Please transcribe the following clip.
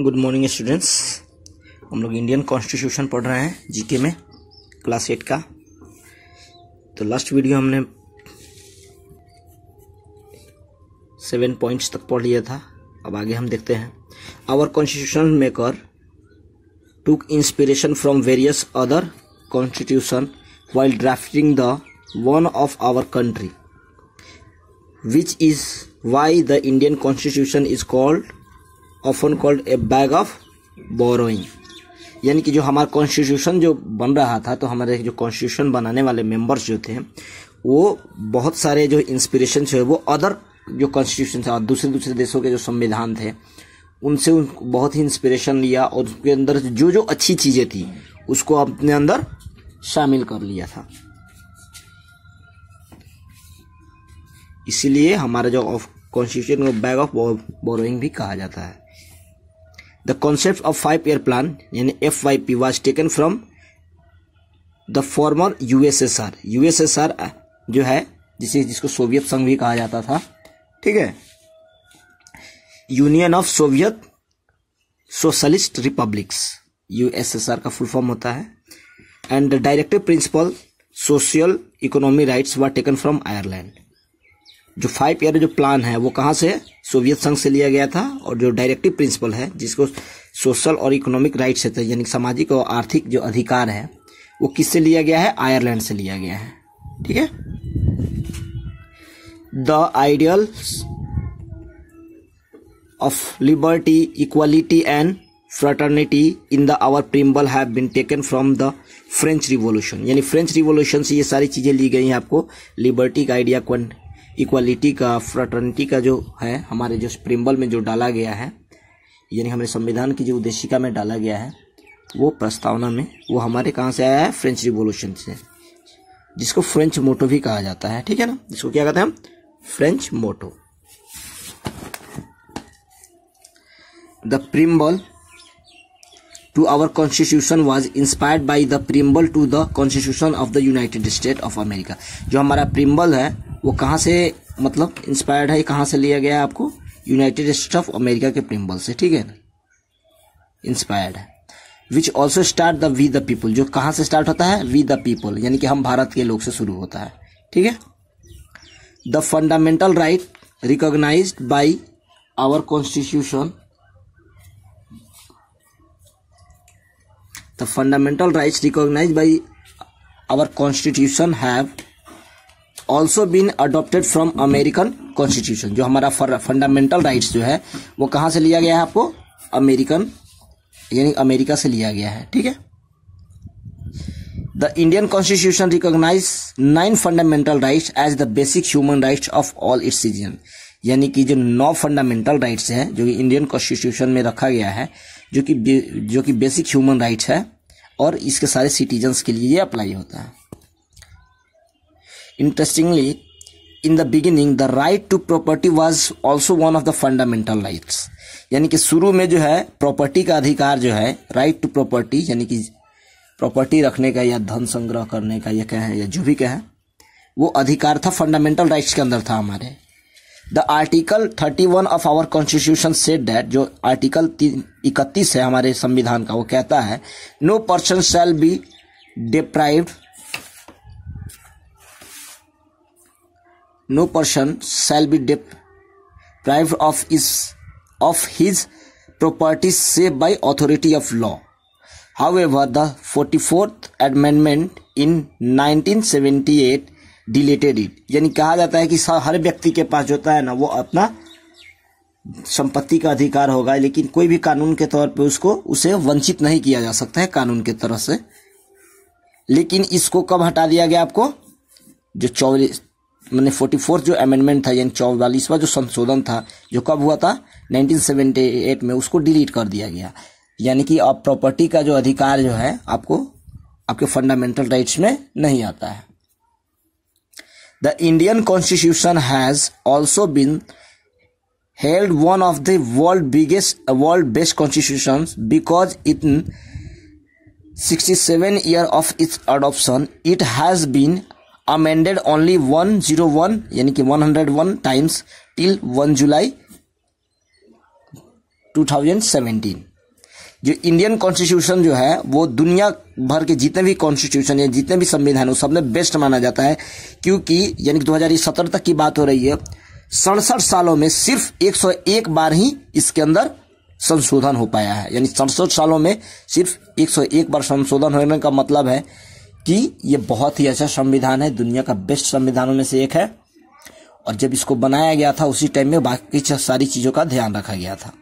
Good morning students हम लोग Indian constitution पढ़ रहे हैं जीके में क्लास एट का। तो लास्ट वीडियो हमने सेवन पॉइंट्स तक पढ़ लिया था। अब आगे हम देखते हैं। Our constitution maker took inspiration from various other constitution while drafting the one of our country which is why the Indian constitution is called often called a bag of borrowing यानी कि जो हमारा कॉन्स्टिट्यूशन जो बन रहा था तो हमारे जो कॉन्स्टिट्यूशन बनाने वाले मेंबर्स जो थे, वो बहुत सारे जो इंस्पिरेशन है वो अदर जो कॉन्स्टिट्यूशन था, दूसरे दूसरे देशों के जो संविधान थे, उनसे उन बहुत ही इंस्पिरेशन लिया और उसके अंदर जो जो अच्छी चीज़ें थी, उसको अपने अंदर शामिल कर लिया था। इसीलिए हमारा जो कॉन्स्टिट्यूशन को बैग ऑफ़ बोरोइंग भी कहा जाता है। The concept of five year plan यानी F Y P was taken from the former USSR USSR जो है, जिसे, जिसको सोवियत संघ भी कहा जाता था, ठीक है? Union of Soviet Socialist Republics USSR का फुल फॉर्म होता है. And directive principle social economy rights were taken from Ireland जो फाइव ईयर जो प्लान है, वो कहाँ से? सोवियत संघ से लिया गया था और जो डायरेक्टिव प्रिंसिपल है, जिसको सोशल और इकोनॉमिक राइट्स है यानी सामाजिक और आर्थिक जो अधिकार है, वो किससे लिया गया है? आयरलैंड से लिया गया है। ठीक है? The ideals of liberty equality and fraternity in the our preamble have been taken from the French revolution यानी फ्रेंच रिवोल्यूशन से ये सारी चीज़ें ली गई हैं आपको। लिबर्टी का आइडिया इक्वालिटी का फ्रटर्निटी का जो है, हमारे जो प्रिम्बल में जो डाला गया है, यानी हमारे संविधान की जो उद्देशिका में डाला गया है, वो प्रस्तावना में, वो हमारे कहाँ से आया है? फ्रेंच रिवोल्यूशन से। जिसको फ्रेंच मोटो भी कहा जाता है, ठीक है ना? जिसको क्या कहते हैं हम? French motto the preamble to our constitution was inspired by the preamble to the constitution of the united states of america जो हमारा प्रिम्बल है वो कहाँ से मतलब इंस्पायर्ड है, कहाँ से लिया गया है आपको? यूनाइटेड स्टेट ऑफ़ अमेरिका के प्रिम्बल से, ठीक है ना? इंस्पायर्ड है। Which also start the we the people जो कहाँ से स्टार्ट होता है? वी द पीपल यानी कि हम भारत के लोग से शुरू होता है, ठीक है? The fundamental right recognize by our constitution the fundamental rights recognized by our constitution have also been adopted from American constitution जो हमारा फंडामेंटल राइट्स जो है, वो कहाँ से लिया गया है आपको? अमेरिकन यानी अमेरिका से लिया गया है, ठीक है? The Indian constitution recognise nine fundamental rights as the basic human rights of all its citizen यानी कि जो नौ फंडामेंटल राइट्स हैं, जो कि इंडियन कॉन्स्टिट्यूशन में रखा गया है, जो कि जो कि बेसिक ह्यूमन राइट्स है, और इसके सारे सिटीजन्स के लिए ये अप्लाई होता है। Interestingly in the beginning the right to property was also one of the fundamental rights यानी कि शुरू में जो है प्रॉपर्टी का अधिकार जो है राइट टू प्रॉपर्टी यानी कि प्रॉपर्टी रखने का या धन संग्रह करने का, या कहें, या जो भी कहें, वो अधिकार था फंडामेंटल राइट्स के अंदर था हमारे। The article 31 of our constitution set that जो आर्टिकल इकतीस है हमारे संविधान का, वो कहता है no person shall be deprive no person shall be deprive of is of his property save by authority of law However, the 44th amendment in 1978 deleted it यानी कहा जाता है कि हर व्यक्ति के पास जो होता है ना वो अपना संपत्ति का अधिकार होगा लेकिन कोई भी कानून के तौर पे उसको उसे वंचित नहीं किया जा सकता है कानून के तरह से। लेकिन इसको कब हटा दिया गया आपको? जो चौवालीस मैंने 44 जो अमेंडमेंट था, यानी चौवालीसवा जो संशोधन था, जो कब हुआ था? 1978 में उसको डिलीट कर दिया गया। यानी कि आप प्रॉपर्टी का जो अधिकार जो है, आपको, आपके फंडामेंटल राइट्स में नहीं आता है। The Indian constitution has also been held one of the world biggest world best constitution because with sixty seven year of its adoption it has been amended only 101 यानी कि 101 times till 1 July 2017 जो Indian constitution जो है, वो दुनिया भर के जितने भी कॉन्स्टिट्यूशन है जितने भी संविधान है सब में बेस्ट माना जाता है, क्योंकि यानी कि दो तक की बात हो रही है, सड़सठ सालों में सिर्फ़ 101 बार ही इसके अंदर संशोधन हो पाया है। यानी सड़सठ सालों में सिर्फ़ 101 बार संशोधन होने का मतलब है कि ये बहुत ही अच्छा संविधान है। दुनिया का बेस्ट संविधानों में से एक है। और जब इसको बनाया गया था, उसी टाइम में बाकी सारी चीज़ों का ध्यान रखा गया था।